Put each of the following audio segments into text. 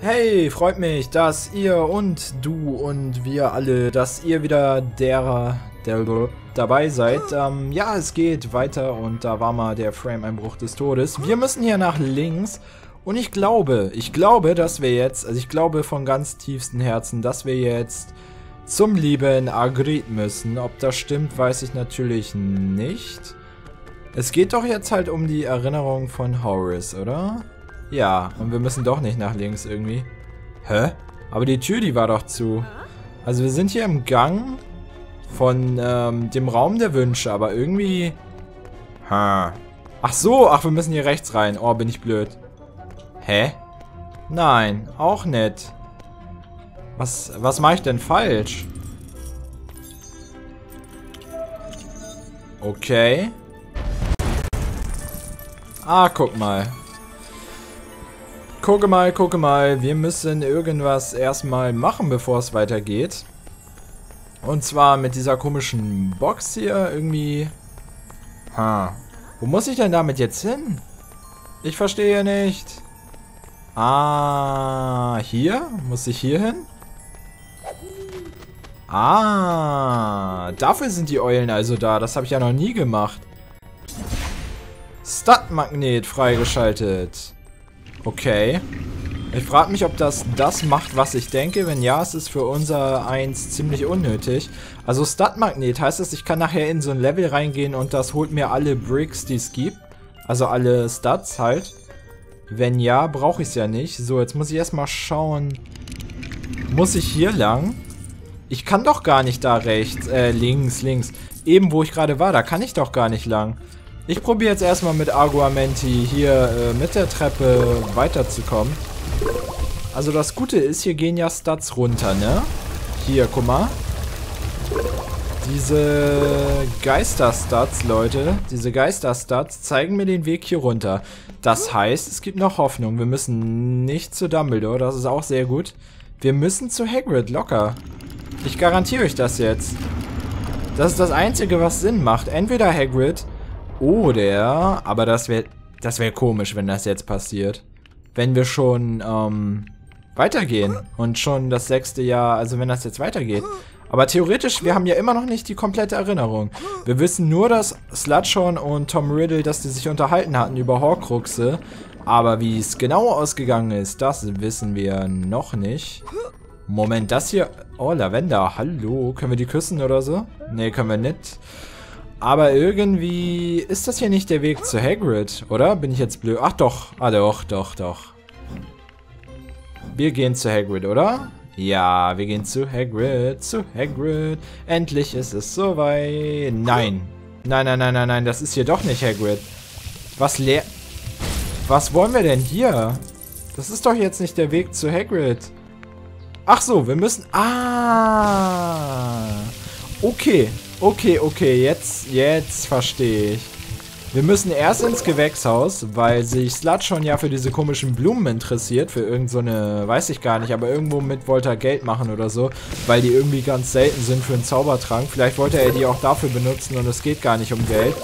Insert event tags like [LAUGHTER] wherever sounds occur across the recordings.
Hey, freut mich, dass ihr und du und wir alle, dass ihr wieder derer, der dabei seid. Ähm, ja, es geht weiter und da war mal der Frame-Einbruch des Todes. Wir müssen hier nach links und ich glaube, ich glaube, dass wir jetzt, also ich glaube von ganz tiefstem Herzen, dass wir jetzt zum lieben Agrit müssen. Ob das stimmt, weiß ich natürlich nicht. Es geht doch jetzt halt um die Erinnerung von Horace, oder? Ja, und wir müssen doch nicht nach links irgendwie. Hä? Aber die Tür, die war doch zu. Also wir sind hier im Gang von ähm, dem Raum der Wünsche, aber irgendwie... Ha. Ach so, ach, wir müssen hier rechts rein. Oh, bin ich blöd. Hä? Nein, auch nicht. Was, was mache ich denn falsch? Okay. Ah, guck mal. Gucke mal, gucke mal. Wir müssen irgendwas erstmal machen, bevor es weitergeht. Und zwar mit dieser komischen Box hier irgendwie. Ha. Wo muss ich denn damit jetzt hin? Ich verstehe nicht. Ah, hier? Muss ich hier hin? Ah, dafür sind die Eulen also da. Das habe ich ja noch nie gemacht. Stadtmagnet freigeschaltet. Okay. Ich frage mich, ob das das macht, was ich denke. Wenn ja, ist es für unser Eins ziemlich unnötig. Also Stadtmagnet heißt es, ich kann nachher in so ein Level reingehen und das holt mir alle Bricks, die es gibt. Also alle Stats halt. Wenn ja, brauche ich es ja nicht. So, jetzt muss ich erstmal schauen. Muss ich hier lang? Ich kann doch gar nicht da rechts. Äh, links, links. Eben, wo ich gerade war, da kann ich doch gar nicht lang. Ich probiere jetzt erstmal mit Arguamenti hier äh, mit der Treppe weiterzukommen. Also das Gute ist, hier gehen ja Stats runter, ne? Hier, guck mal. Diese Geisterstats, Leute, diese Geisterstats zeigen mir den Weg hier runter. Das heißt, es gibt noch Hoffnung. Wir müssen nicht zu Dumbledore, das ist auch sehr gut. Wir müssen zu Hagrid, locker. Ich garantiere euch das jetzt. Das ist das Einzige, was Sinn macht. Entweder Hagrid oder, aber das wäre das wäre komisch, wenn das jetzt passiert. Wenn wir schon ähm, weitergehen und schon das sechste Jahr, also wenn das jetzt weitergeht. Aber theoretisch, wir haben ja immer noch nicht die komplette Erinnerung. Wir wissen nur, dass Slutshorn und Tom Riddle, dass die sich unterhalten hatten über Horcruxe. Aber wie es genau ausgegangen ist, das wissen wir noch nicht. Moment, das hier... Oh, Lavender, hallo. Können wir die küssen oder so? Nee, können wir nicht. Aber irgendwie ist das hier nicht der Weg zu Hagrid, oder? Bin ich jetzt blöd? Ach doch, ah doch, doch, doch. Wir gehen zu Hagrid, oder? Ja, wir gehen zu Hagrid, zu Hagrid. Endlich ist es soweit. Nein. Nein, nein, nein, nein, nein, das ist hier doch nicht Hagrid. Was leer... Was wollen wir denn hier? Das ist doch jetzt nicht der Weg zu Hagrid. Ach so, wir müssen... Ah... Okay, Okay, okay, jetzt, jetzt verstehe ich. Wir müssen erst ins Gewächshaus, weil sich Slut schon ja für diese komischen Blumen interessiert. Für irgendeine, weiß ich gar nicht, aber irgendwo mit wollte er Geld machen oder so. Weil die irgendwie ganz selten sind für einen Zaubertrank. Vielleicht wollte er die auch dafür benutzen und es geht gar nicht um Geld.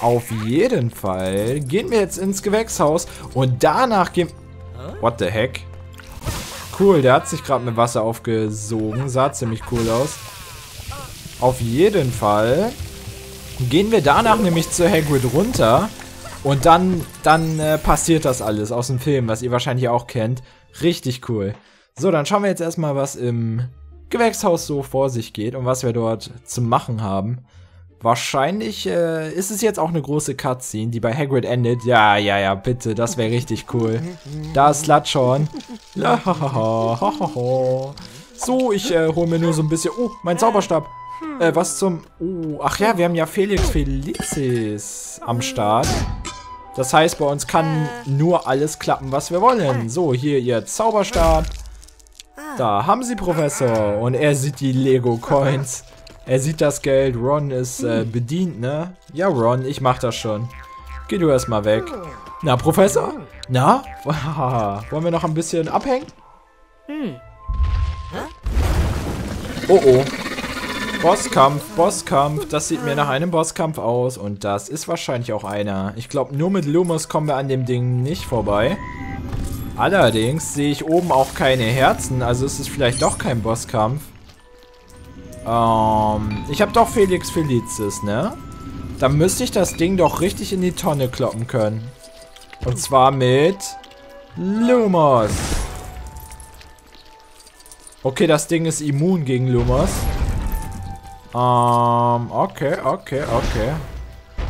Auf jeden Fall gehen wir jetzt ins Gewächshaus und danach gehen... What the heck? Cool, der hat sich gerade mit Wasser aufgesogen. Sah ziemlich cool aus. Auf jeden Fall gehen wir danach nämlich zu Hagrid runter. Und dann, dann äh, passiert das alles aus dem Film, was ihr wahrscheinlich auch kennt. Richtig cool. So, dann schauen wir jetzt erstmal, was im Gewächshaus so vor sich geht und was wir dort zu machen haben. Wahrscheinlich äh, ist es jetzt auch eine große Cutscene, die bei Hagrid endet. Ja, ja, ja, bitte, das wäre richtig cool. Da ist Slutshorn. So, ich äh, hole mir nur so ein bisschen... Oh, mein Zauberstab. Äh, was zum... Oh, ach ja, wir haben ja Felix Felicis am Start. Das heißt, bei uns kann nur alles klappen, was wir wollen. So, hier ihr Zauberstab. Da haben sie Professor. Und er sieht die Lego-Coins. Er sieht das Geld. Ron ist äh, bedient, ne? Ja, Ron, ich mach das schon. Geh du erstmal weg. Na, Professor? Na? [LAUGHS] Wollen wir noch ein bisschen abhängen? Oh, oh. Bosskampf, Bosskampf. Das sieht mir nach einem Bosskampf aus. Und das ist wahrscheinlich auch einer. Ich glaube, nur mit Lumos kommen wir an dem Ding nicht vorbei. Allerdings sehe ich oben auch keine Herzen, also ist es vielleicht doch kein Bosskampf. Ähm, ich habe doch Felix Felicis, ne? Dann müsste ich das Ding doch richtig in die Tonne kloppen können. Und zwar mit Lumos. Okay, das Ding ist immun gegen Lumos. Ähm, okay, okay, okay.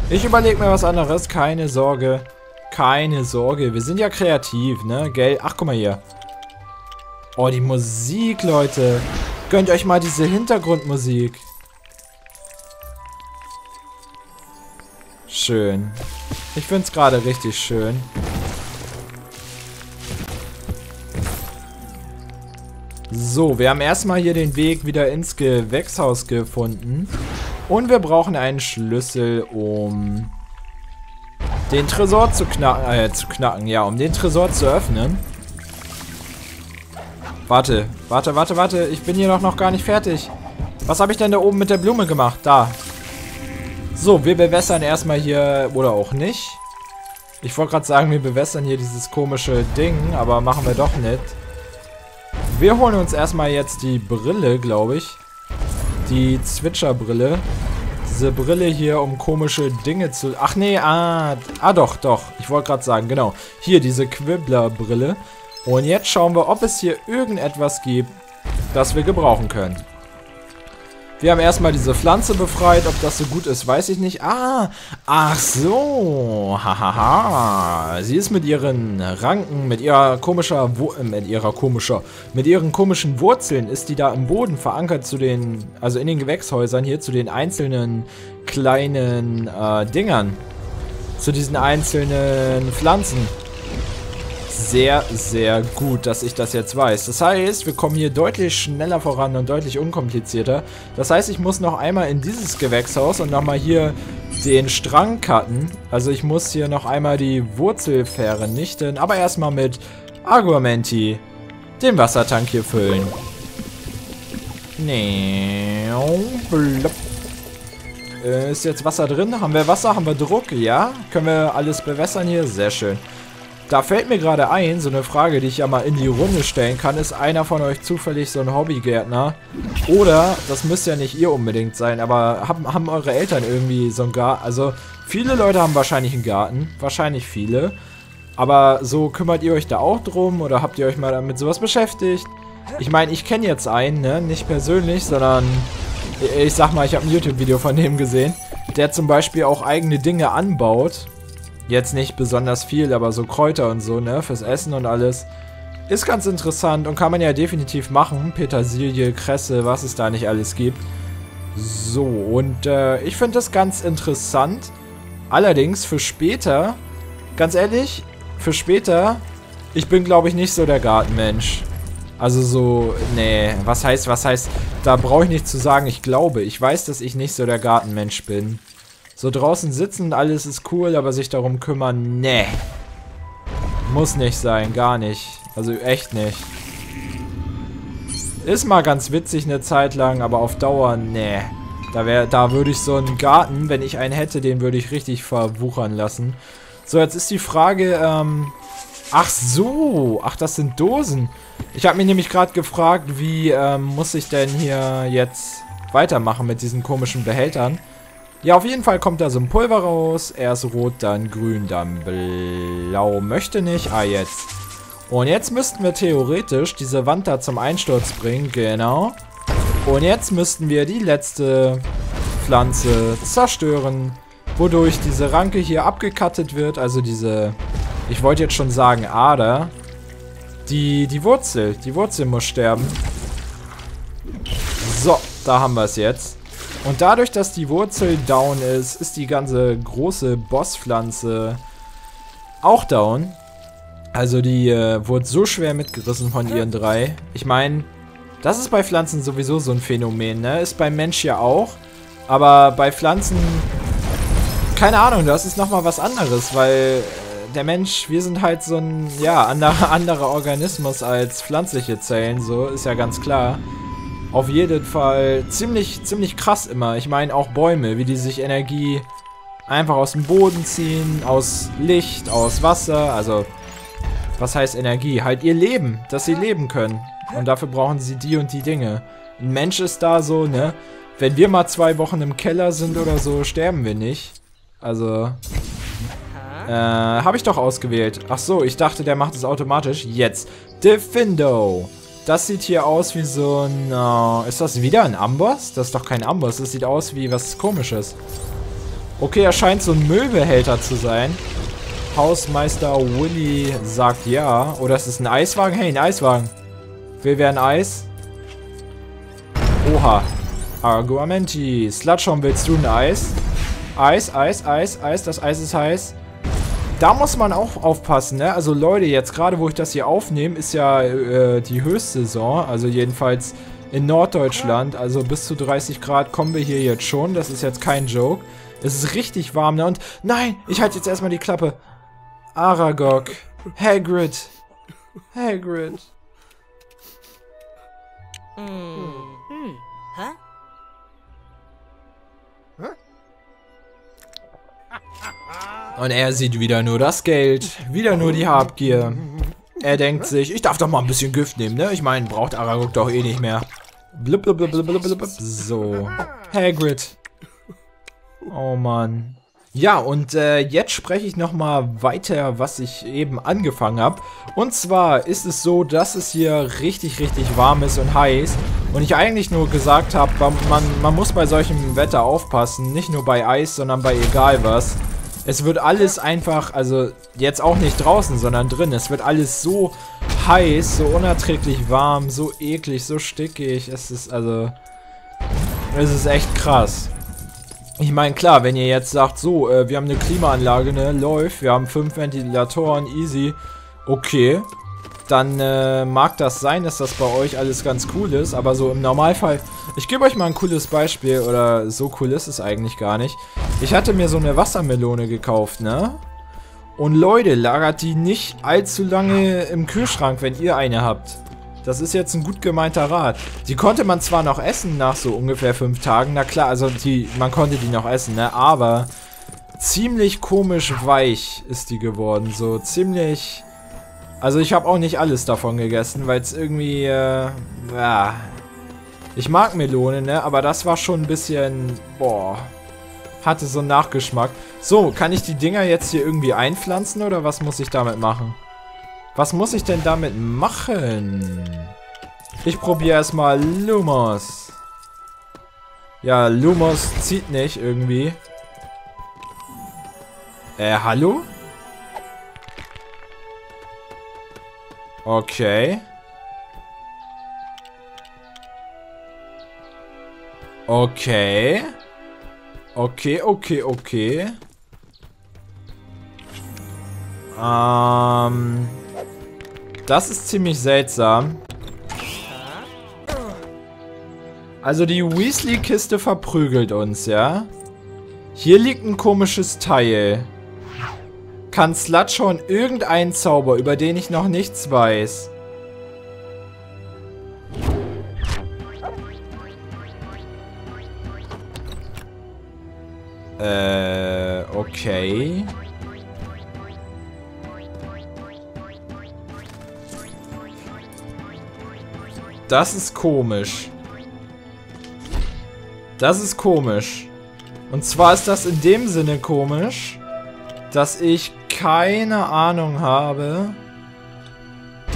Ich überlege mir was anderes, keine Sorge. Keine Sorge, wir sind ja kreativ, ne? Gell? Ach, guck mal hier. Oh, die Musik, Leute. Gönnt euch mal diese Hintergrundmusik. Schön. Ich finde es gerade richtig schön. So, wir haben erstmal hier den Weg wieder ins Gewächshaus gefunden. Und wir brauchen einen Schlüssel, um den Tresor zu knacken, äh, zu knacken, ja, um den Tresor zu öffnen. Warte, warte, warte, warte, ich bin hier noch, noch gar nicht fertig. Was habe ich denn da oben mit der Blume gemacht? Da. So, wir bewässern erstmal hier, oder auch nicht. Ich wollte gerade sagen, wir bewässern hier dieses komische Ding, aber machen wir doch nicht. Wir holen uns erstmal jetzt die Brille, glaube ich. Die Zwitscherbrille. Diese Brille hier, um komische Dinge zu... Ach nee, ah, ah doch, doch. Ich wollte gerade sagen, genau. Hier, diese Quibbler-Brille. Und jetzt schauen wir, ob es hier irgendetwas gibt, das wir gebrauchen können. Wir haben erstmal diese Pflanze befreit. Ob das so gut ist, weiß ich nicht. Ah, ach so. Hahaha. Sie ist mit ihren Ranken, mit ihrer komischer, äh, mit ihrer komischer, mit ihren komischen Wurzeln ist die da im Boden verankert zu den, also in den Gewächshäusern hier, zu den einzelnen kleinen äh, Dingern. Zu diesen einzelnen Pflanzen sehr, sehr gut, dass ich das jetzt weiß. Das heißt, wir kommen hier deutlich schneller voran und deutlich unkomplizierter. Das heißt, ich muss noch einmal in dieses Gewächshaus und nochmal hier den Strang cutten. Also ich muss hier noch einmal die Wurzel vernichten, aber erstmal mit Argumenti den Wassertank hier füllen. Nee. Äh, ist jetzt Wasser drin? Haben wir Wasser? Haben wir Druck? Ja. Können wir alles bewässern hier? Sehr schön. Da fällt mir gerade ein, so eine Frage, die ich ja mal in die Runde stellen kann. Ist einer von euch zufällig so ein Hobbygärtner? Oder, das müsst ja nicht ihr unbedingt sein, aber haben, haben eure Eltern irgendwie so einen Garten? Also, viele Leute haben wahrscheinlich einen Garten. Wahrscheinlich viele. Aber so kümmert ihr euch da auch drum oder habt ihr euch mal damit sowas beschäftigt? Ich meine, ich kenne jetzt einen, ne? Nicht persönlich, sondern ich sag mal, ich habe ein YouTube-Video von dem gesehen, der zum Beispiel auch eigene Dinge anbaut Jetzt nicht besonders viel, aber so Kräuter und so, ne? Fürs Essen und alles. Ist ganz interessant und kann man ja definitiv machen. Petersilie, Kresse, was es da nicht alles gibt. So, und äh, ich finde das ganz interessant. Allerdings für später, ganz ehrlich, für später, ich bin glaube ich nicht so der Gartenmensch. Also so, nee, was heißt, was heißt, da brauche ich nicht zu sagen, ich glaube. Ich weiß, dass ich nicht so der Gartenmensch bin. So draußen sitzen, alles ist cool, aber sich darum kümmern, ne. Muss nicht sein, gar nicht. Also echt nicht. Ist mal ganz witzig eine Zeit lang, aber auf Dauer, ne. Da, da würde ich so einen Garten, wenn ich einen hätte, den würde ich richtig verwuchern lassen. So, jetzt ist die Frage, ähm... Ach so, ach, das sind Dosen. Ich habe mich nämlich gerade gefragt, wie ähm, muss ich denn hier jetzt weitermachen mit diesen komischen Behältern. Ja, auf jeden Fall kommt da so ein Pulver raus. Erst rot, dann grün, dann blau. Möchte nicht. Ah, jetzt. Und jetzt müssten wir theoretisch diese Wand da zum Einsturz bringen. Genau. Und jetzt müssten wir die letzte Pflanze zerstören. Wodurch diese Ranke hier abgekattet wird. Also diese, ich wollte jetzt schon sagen Ader. Die, die Wurzel. Die Wurzel muss sterben. So, da haben wir es jetzt. Und dadurch, dass die Wurzel down ist, ist die ganze große Bosspflanze auch down. Also die äh, wurde so schwer mitgerissen von ihren drei. Ich meine, das ist bei Pflanzen sowieso so ein Phänomen, ne? Ist beim Mensch ja auch. Aber bei Pflanzen, keine Ahnung, das ist nochmal was anderes, weil äh, der Mensch, wir sind halt so ein, ja, anderer, [LAUGHS] anderer Organismus als pflanzliche Zellen, so, ist ja ganz klar auf jeden Fall ziemlich, ziemlich krass immer. Ich meine auch Bäume, wie die sich Energie einfach aus dem Boden ziehen, aus Licht, aus Wasser. Also Was heißt Energie? Halt ihr Leben, dass sie leben können. Und dafür brauchen sie die und die Dinge. Ein Mensch ist da so, ne? Wenn wir mal zwei Wochen im Keller sind oder so, sterben wir nicht. Also... Äh, habe ich doch ausgewählt. Ach so, ich dachte, der macht es automatisch. Jetzt. Defindo. Das sieht hier aus wie so ein... Uh, ist das wieder ein Amboss? Das ist doch kein Amboss. Das sieht aus wie was komisches. Okay, er scheint so ein Müllbehälter zu sein. Hausmeister Willy sagt ja. Oder ist es ein Eiswagen? Hey, ein Eiswagen. Will wer ein Eis? Oha. Argumenti. Slutschon, willst du ein Eis? Eis, Eis, Eis, Eis. Das Eis ist heiß. Da muss man auch aufpassen, ne? Also Leute, jetzt gerade wo ich das hier aufnehme, ist ja äh, die Höchstsaison. Also jedenfalls in Norddeutschland. Also bis zu 30 Grad kommen wir hier jetzt schon. Das ist jetzt kein Joke. Es ist richtig warm, ne? Und nein, ich halte jetzt erstmal die Klappe. Aragog. Hagrid. Hagrid. Hm. Hm. Hä? Und er sieht wieder nur das Geld, wieder nur die Habgier. Er denkt sich, ich darf doch mal ein bisschen Gift nehmen, ne? Ich meine, braucht Aragog doch eh nicht mehr. Blub, blub, blub, blub, blub, blub. So. Hagrid. Oh Mann. Ja, und äh, jetzt spreche ich nochmal weiter, was ich eben angefangen habe. Und zwar ist es so, dass es hier richtig, richtig warm ist und heiß. Und ich eigentlich nur gesagt habe, man, man muss bei solchem Wetter aufpassen. Nicht nur bei Eis, sondern bei egal was. Es wird alles einfach, also jetzt auch nicht draußen, sondern drin. Es wird alles so heiß, so unerträglich warm, so eklig, so stickig. Es ist also... Es ist echt krass. Ich meine, klar, wenn ihr jetzt sagt, so, äh, wir haben eine Klimaanlage, ne, läuft, wir haben fünf Ventilatoren, easy, okay, dann äh, mag das sein, dass das bei euch alles ganz cool ist, aber so im Normalfall, ich gebe euch mal ein cooles Beispiel, oder so cool ist es eigentlich gar nicht. Ich hatte mir so eine Wassermelone gekauft, ne? Und Leute, lagert die nicht allzu lange im Kühlschrank, wenn ihr eine habt. Das ist jetzt ein gut gemeinter Rat. Die konnte man zwar noch essen nach so ungefähr fünf Tagen. Na klar, also die, man konnte die noch essen, ne? Aber ziemlich komisch weich ist die geworden. So ziemlich... Also ich habe auch nicht alles davon gegessen, weil es irgendwie... Äh, ja... Ich mag Melone, ne? Aber das war schon ein bisschen... Boah... Hatte so einen Nachgeschmack. So, kann ich die Dinger jetzt hier irgendwie einpflanzen oder was muss ich damit machen? Was muss ich denn damit machen? Ich probiere erstmal Lumos. Ja, Lumos zieht nicht irgendwie. Äh, hallo? Okay. Okay. Okay, okay, okay. Ähm... Das ist ziemlich seltsam. Also die Weasley-Kiste verprügelt uns, ja? Hier liegt ein komisches Teil. Kann Slut irgendeinen Zauber, über den ich noch nichts weiß? Äh, okay. Das ist komisch. Das ist komisch. Und zwar ist das in dem Sinne komisch, dass ich keine Ahnung habe,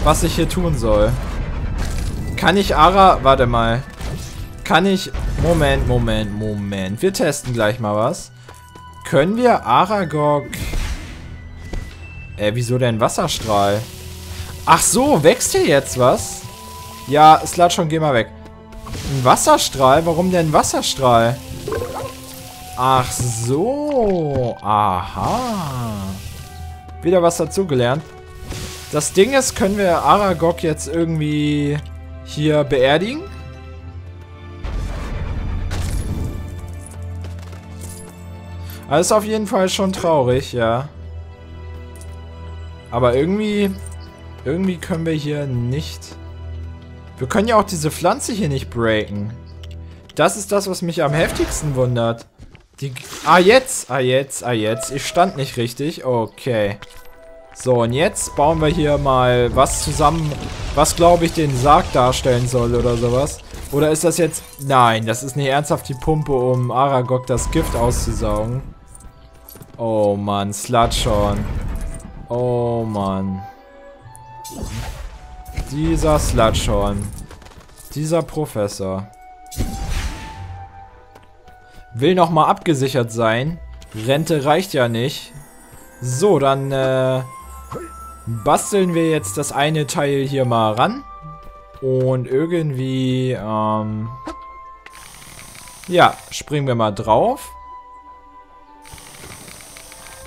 was ich hier tun soll. Kann ich Ara... Warte mal. Kann ich... Moment, Moment, Moment. Wir testen gleich mal was. Können wir Aragog... Äh, wieso denn Wasserstrahl? Ach so, wächst hier jetzt was? Ja, Slutschon, geh mal weg. Ein Wasserstrahl? Warum denn Wasserstrahl? Ach so. Aha. Wieder was dazugelernt. Das Ding ist, können wir Aragog jetzt irgendwie hier beerdigen? Das ist auf jeden Fall schon traurig, ja. Aber irgendwie... Irgendwie können wir hier nicht... Wir können ja auch diese Pflanze hier nicht breaken. Das ist das, was mich am heftigsten wundert. Die, ah, jetzt. Ah, jetzt. Ah, jetzt. Ich stand nicht richtig. Okay. So, und jetzt bauen wir hier mal was zusammen, was, glaube ich, den Sarg darstellen soll oder sowas. Oder ist das jetzt... Nein, das ist nicht ernsthaft die Pumpe, um Aragog das Gift auszusaugen. Oh Mann, Slutschorn. Oh Mann. Dieser Slutschorn. Dieser Professor. Will nochmal abgesichert sein. Rente reicht ja nicht. So, dann äh, basteln wir jetzt das eine Teil hier mal ran. Und irgendwie, ähm, ja, springen wir mal drauf.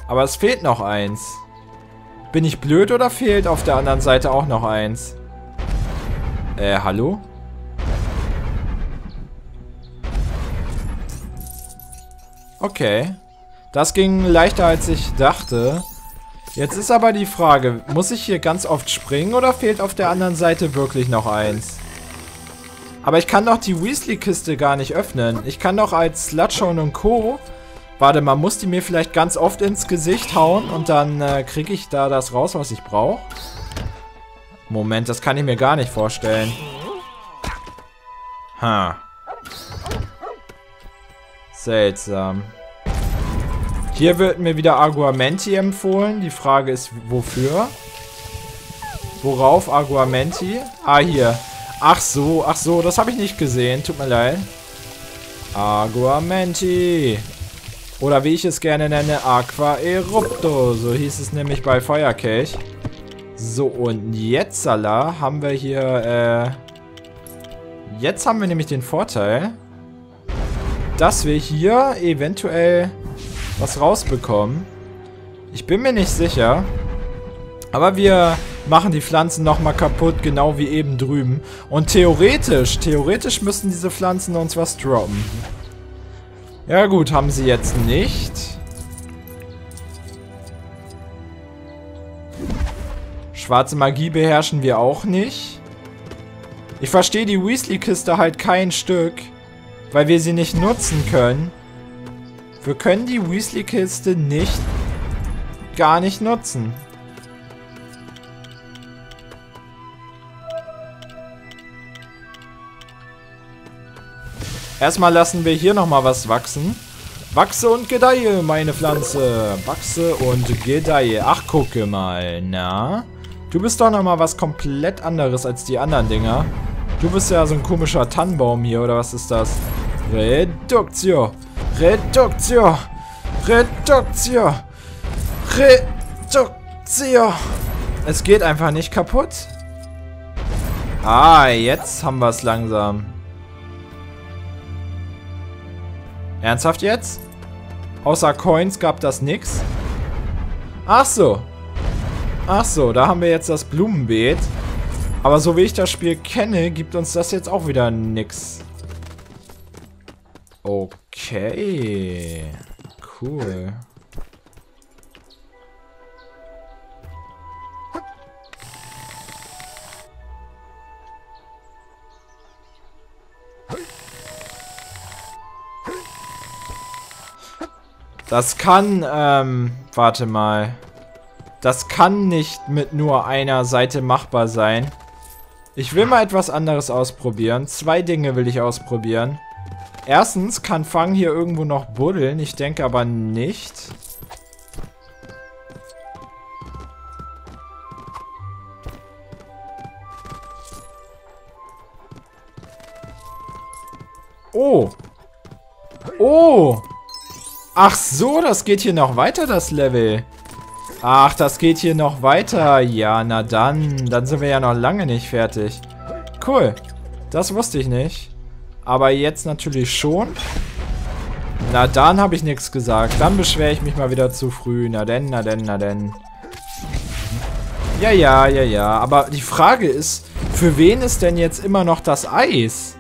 Aber es fehlt noch eins. Bin ich blöd oder fehlt auf der anderen Seite auch noch eins? Äh, hallo? Okay. Das ging leichter als ich dachte. Jetzt ist aber die Frage, muss ich hier ganz oft springen oder fehlt auf der anderen Seite wirklich noch eins? Aber ich kann doch die Weasley-Kiste gar nicht öffnen. Ich kann doch als Slutshone und Co. Warte, man muss die mir vielleicht ganz oft ins Gesicht hauen und dann äh, kriege ich da das raus, was ich brauche. Moment, das kann ich mir gar nicht vorstellen. Ha. Seltsam. Hier wird mir wieder Arguamenti empfohlen. Die Frage ist, wofür? Worauf Arguamenti? Ah, hier. Ach so, ach so, das habe ich nicht gesehen. Tut mir leid. Arguamenti. Oder wie ich es gerne nenne, Aqua Erupto. So hieß es nämlich bei Feuerkelch. So, und jetzt, Salah, haben wir hier, äh... Jetzt haben wir nämlich den Vorteil, dass wir hier eventuell was rausbekommen. Ich bin mir nicht sicher. Aber wir machen die Pflanzen nochmal kaputt, genau wie eben drüben. Und theoretisch, theoretisch müssen diese Pflanzen uns was droppen. Ja gut, haben sie jetzt nicht. Schwarze Magie beherrschen wir auch nicht. Ich verstehe die Weasley-Kiste halt kein Stück, weil wir sie nicht nutzen können. Wir können die Weasley-Kiste nicht gar nicht nutzen. Erstmal lassen wir hier nochmal was wachsen. Wachse und gedeihe, meine Pflanze. Wachse und gedeihe. Ach, gucke mal. Na? Du bist doch nochmal was komplett anderes als die anderen Dinger. Du bist ja so ein komischer Tannenbaum hier, oder was ist das? Reduktio. Reduktio. Reduktio. Reduktio. Es geht einfach nicht kaputt. Ah, jetzt haben wir es langsam. Ernsthaft jetzt? Außer Coins gab das nix? Ach so. Ach so, da haben wir jetzt das Blumenbeet. Aber so wie ich das Spiel kenne, gibt uns das jetzt auch wieder nix. Okay. Cool. Das kann, ähm, warte mal. Das kann nicht mit nur einer Seite machbar sein. Ich will mal etwas anderes ausprobieren. Zwei Dinge will ich ausprobieren. Erstens kann Fang hier irgendwo noch buddeln. Ich denke aber nicht. Oh. Oh. Ach so, das geht hier noch weiter, das Level. Ach, das geht hier noch weiter. Ja, na dann. Dann sind wir ja noch lange nicht fertig. Cool. Das wusste ich nicht. Aber jetzt natürlich schon. Na, dann habe ich nichts gesagt. Dann beschwere ich mich mal wieder zu früh. Na denn, na denn, na denn. Ja, ja, ja, ja. Aber die Frage ist, für wen ist denn jetzt immer noch das Eis?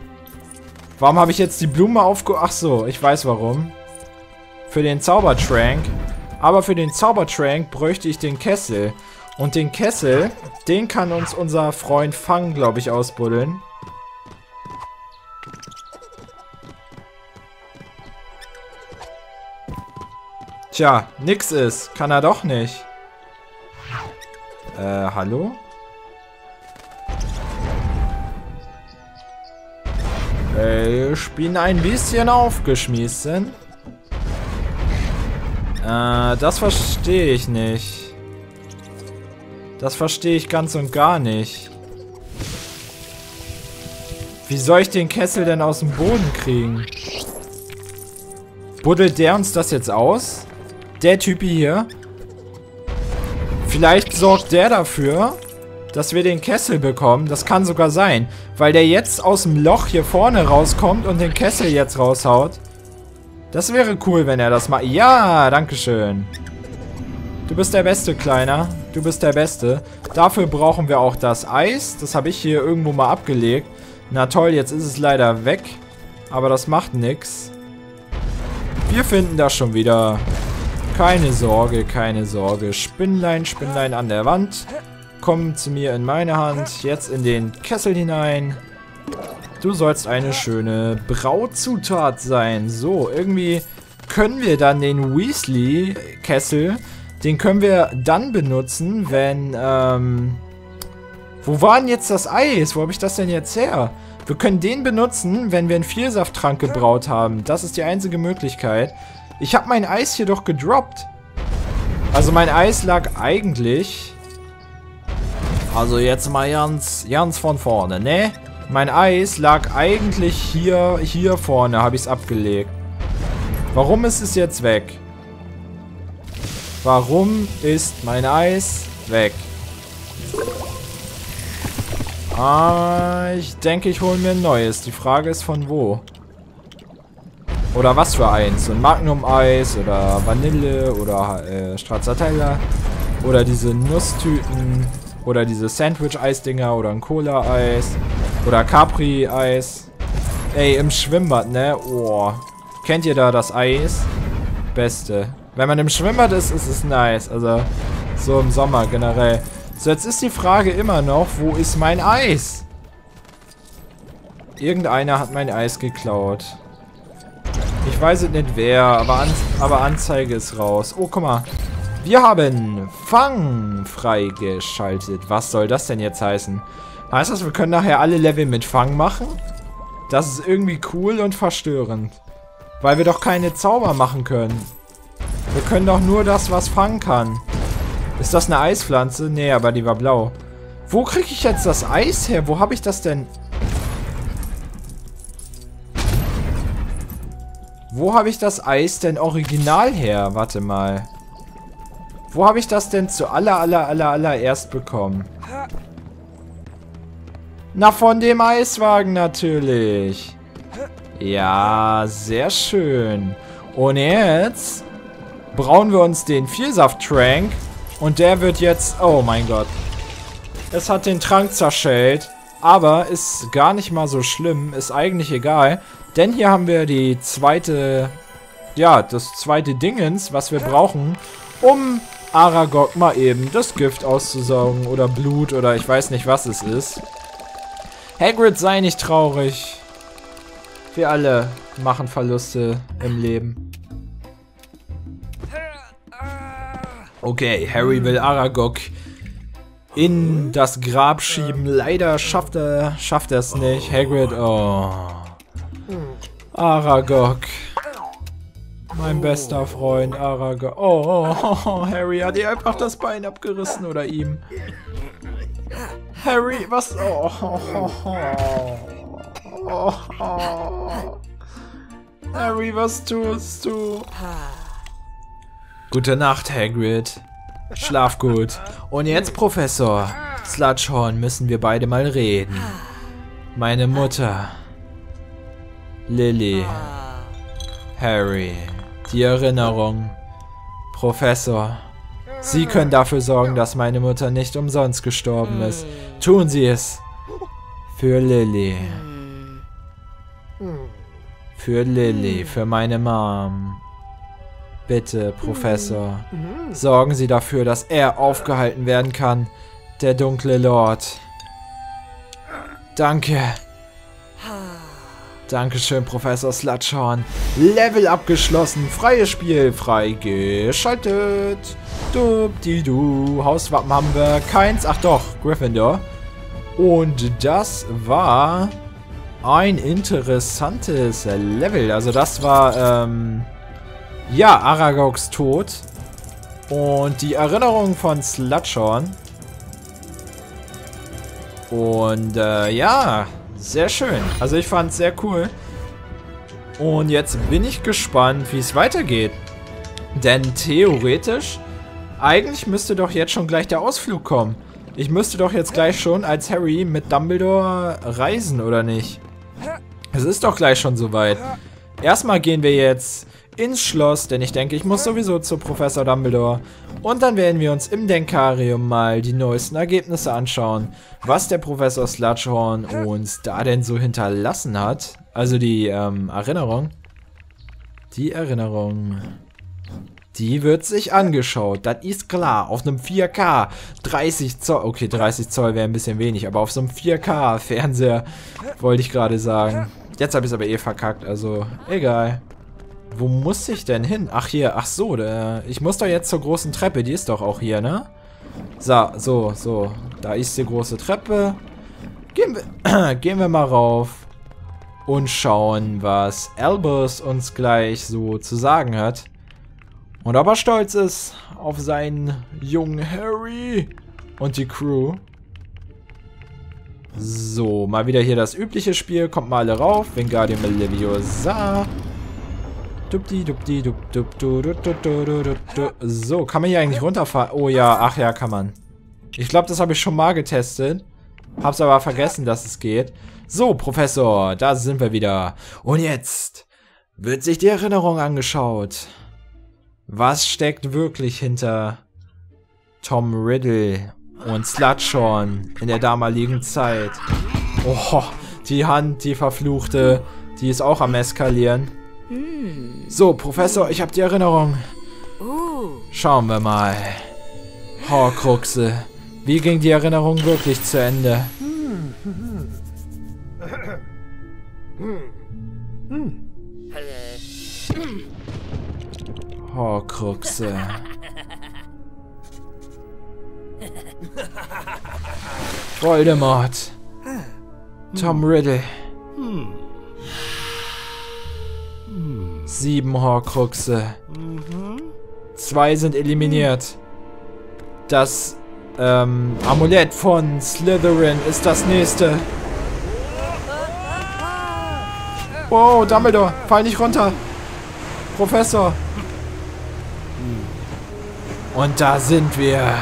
Warum habe ich jetzt die Blume aufge... Ach so, ich weiß warum. Für den Zaubertrank. Aber für den Zaubertrank bräuchte ich den Kessel. Und den Kessel, den kann uns unser Freund Fang, glaube ich, ausbuddeln. Tja, nix ist. Kann er doch nicht. Äh, hallo? Ich bin ein bisschen aufgeschmissen. Äh, das verstehe ich nicht. Das verstehe ich ganz und gar nicht. Wie soll ich den Kessel denn aus dem Boden kriegen? Buddelt der uns das jetzt aus? Der Typi hier? Vielleicht sorgt der dafür, dass wir den Kessel bekommen. Das kann sogar sein. Weil der jetzt aus dem Loch hier vorne rauskommt und den Kessel jetzt raushaut. Das wäre cool, wenn er das macht. Ja, danke schön. Du bist der Beste, Kleiner. Du bist der Beste. Dafür brauchen wir auch das Eis. Das habe ich hier irgendwo mal abgelegt. Na toll, jetzt ist es leider weg. Aber das macht nichts. Wir finden das schon wieder. Keine Sorge, keine Sorge. Spinnlein, Spinnlein an der Wand. Komm zu mir in meine Hand. Jetzt in den Kessel hinein. Du sollst eine schöne Brauzutat sein. So, irgendwie können wir dann den Weasley-Kessel, den können wir dann benutzen, wenn, ähm... Wo war denn jetzt das Eis? Wo habe ich das denn jetzt her? Wir können den benutzen, wenn wir einen Vielsafttrank gebraut haben. Das ist die einzige Möglichkeit. Ich habe mein Eis hier doch gedroppt. Also mein Eis lag eigentlich... Also jetzt mal ganz, ganz von vorne, ne? Mein Eis lag eigentlich hier, hier vorne, habe ich es abgelegt. Warum ist es jetzt weg? Warum ist mein Eis weg? Ah, ich denke, ich hole mir ein neues. Die Frage ist von wo. Oder was für eins? Ein Magnum-Eis oder Vanille oder äh, Stracciatella. Oder diese Nusstüten. Oder diese Sandwich-Eis-Dinger oder ein Cola-Eis. Oder Capri-Eis. Ey, im Schwimmbad, ne? Oh. Kennt ihr da das Eis? Beste. Wenn man im Schwimmbad ist, ist es nice. Also, so im Sommer generell. So, jetzt ist die Frage immer noch, wo ist mein Eis? Irgendeiner hat mein Eis geklaut. Ich weiß es nicht wer, aber, An aber Anzeige ist raus. Oh, guck mal. Wir haben Fang freigeschaltet. Was soll das denn jetzt heißen? Heißt das, wir können nachher alle Level mit Fang machen? Das ist irgendwie cool und verstörend. Weil wir doch keine Zauber machen können. Wir können doch nur das, was fangen kann. Ist das eine Eispflanze? Nee, aber die war blau. Wo kriege ich jetzt das Eis her? Wo habe ich das denn... Wo habe ich das Eis denn original her? Warte mal. Wo habe ich das denn zu aller, aller, aller, allererst bekommen? Na, von dem Eiswagen natürlich. Ja, sehr schön. Und jetzt brauen wir uns den Vielsaft-Trank. Und der wird jetzt... Oh mein Gott. Es hat den Trank zerschellt. Aber ist gar nicht mal so schlimm. Ist eigentlich egal. Denn hier haben wir die zweite, ja, das zweite Dingens, was wir brauchen, um Aragog mal eben das Gift auszusaugen oder Blut oder ich weiß nicht, was es ist. Hagrid, sei nicht traurig. Wir alle machen Verluste im Leben. Okay, Harry will Aragog in das Grab schieben. Leider schafft er schafft er es nicht. Hagrid, oh. Aragog. Mein bester Freund Aragog. Oh, [LAUGHS] Harry hat ihr einfach das Bein abgerissen oder ihm. Harry, was? Oh, oh, oh. Harry, was tust du? Gute Nacht, Hagrid. Schlaf gut. Und jetzt, Professor Sludgehorn, müssen wir beide mal reden. Meine Mutter. Lily. Harry. Die Erinnerung. Professor. Sie können dafür sorgen, dass meine Mutter nicht umsonst gestorben ist. Tun Sie es. Für Lily. Für Lily, für meine Mom. Bitte, Professor. Sorgen Sie dafür, dass er aufgehalten werden kann. Der dunkle Lord. Danke. Dankeschön, Professor Slutschorn. Level abgeschlossen. Freies Spiel freigeschaltet. Dubdi-du. Hauswappen haben wir keins. Ach doch, Gryffindor. Und das war ein interessantes Level. Also das war, ähm, ja, Aragogs Tod. Und die Erinnerung von Slutschorn. Und, äh, ja, sehr schön. Also ich fand es sehr cool. Und jetzt bin ich gespannt, wie es weitergeht. Denn theoretisch, eigentlich müsste doch jetzt schon gleich der Ausflug kommen. Ich müsste doch jetzt gleich schon als Harry mit Dumbledore reisen, oder nicht? Es ist doch gleich schon soweit. Erstmal gehen wir jetzt ins Schloss, denn ich denke, ich muss sowieso zu Professor Dumbledore. Und dann werden wir uns im Denkarium mal die neuesten Ergebnisse anschauen, was der Professor Sludgehorn uns da denn so hinterlassen hat. Also die ähm, Erinnerung. Die Erinnerung. Die wird sich angeschaut, das ist klar. Auf einem 4K, 30 Zoll, okay, 30 Zoll wäre ein bisschen wenig, aber auf so einem 4K-Fernseher wollte ich gerade sagen. Jetzt habe ich es aber eh verkackt, also egal. Wo muss ich denn hin? Ach hier, ach so, der, ich muss doch jetzt zur großen Treppe, die ist doch auch hier, ne? So, so, so, da ist die große Treppe. Gehen wir, [CLEARS THROAT] gehen wir mal rauf und schauen, was Albus uns gleich so zu sagen hat. Und ob er stolz ist auf seinen jungen Harry und die Crew. So, mal wieder hier das übliche Spiel. Kommt mal alle rauf. Wingardium Leviosa. So, kann man hier eigentlich runterfahren? Oh ja, ach ja, kann man. Ich glaube, das habe ich schon mal getestet. Hab's aber vergessen, dass es geht. So, Professor, da sind wir wieder. Und jetzt wird sich die Erinnerung angeschaut. Was steckt wirklich hinter Tom Riddle und Slutschorn in der damaligen Zeit? Oh, die Hand, die verfluchte, die ist auch am Eskalieren. So, Professor, ich habe die Erinnerung. Schauen wir mal. Horcruxe. Wie ging die Erinnerung wirklich zu Ende? Horcruxe. Voldemort. Tom Riddle. Sieben Horcruxe. Zwei sind eliminiert. Das ähm, Amulett von Slytherin ist das nächste. Wow, Dumbledore, fall nicht runter. Professor. Und da sind wir.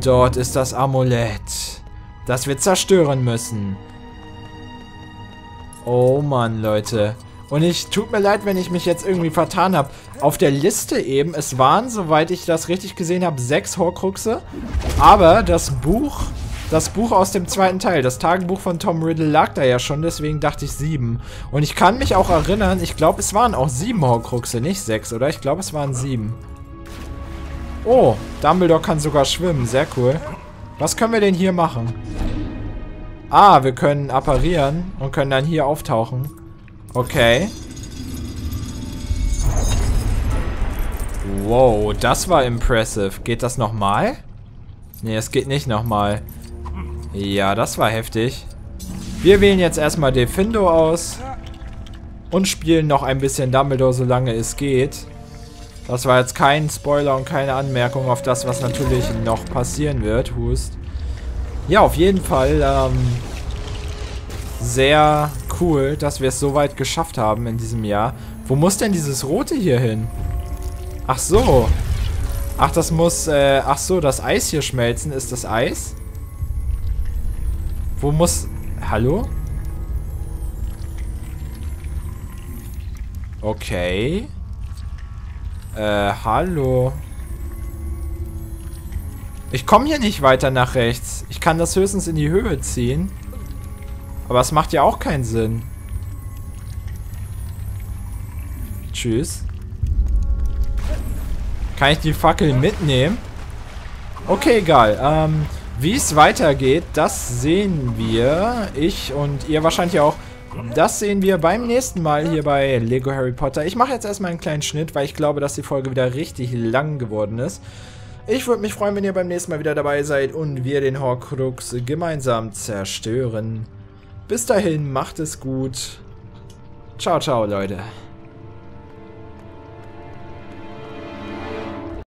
Dort ist das Amulett, das wir zerstören müssen. Oh Mann, Leute. Und ich tut mir leid, wenn ich mich jetzt irgendwie vertan habe. Auf der Liste eben, es waren, soweit ich das richtig gesehen habe, sechs Horcruxe. Aber das Buch, das Buch aus dem zweiten Teil, das Tagebuch von Tom Riddle lag da ja schon, deswegen dachte ich sieben. Und ich kann mich auch erinnern, ich glaube, es waren auch sieben Horcruxe, nicht sechs, oder? Ich glaube, es waren sieben. Oh, Dumbledore kann sogar schwimmen, sehr cool. Was können wir denn hier machen? Ah, wir können apparieren und können dann hier auftauchen. Okay. Wow, das war impressive. Geht das nochmal? Nee, es geht nicht nochmal. Ja, das war heftig. Wir wählen jetzt erstmal Defindo aus. Und spielen noch ein bisschen Dumbledore, solange es geht. Das war jetzt kein Spoiler und keine Anmerkung auf das, was natürlich noch passieren wird. Hust. Ja, auf jeden Fall ähm, sehr cool, dass wir es so weit geschafft haben in diesem Jahr. Wo muss denn dieses Rote hier hin? Ach so. Ach, das muss, äh, ach so, das Eis hier schmelzen. Ist das Eis? Wo muss, hallo? Okay. Äh, hallo. Ich komme hier nicht weiter nach rechts. Ich kann das höchstens in die Höhe ziehen. Aber es macht ja auch keinen Sinn. Tschüss. Kann ich die Fackel mitnehmen? Okay, egal. Ähm, Wie es weitergeht, das sehen wir. Ich und ihr wahrscheinlich auch. Das sehen wir beim nächsten Mal hier bei Lego Harry Potter. Ich mache jetzt erstmal einen kleinen Schnitt, weil ich glaube, dass die Folge wieder richtig lang geworden ist. Ich würde mich freuen, wenn ihr beim nächsten Mal wieder dabei seid und wir den Horcrux gemeinsam zerstören. Bis dahin, macht es gut. Ciao, ciao, Leute.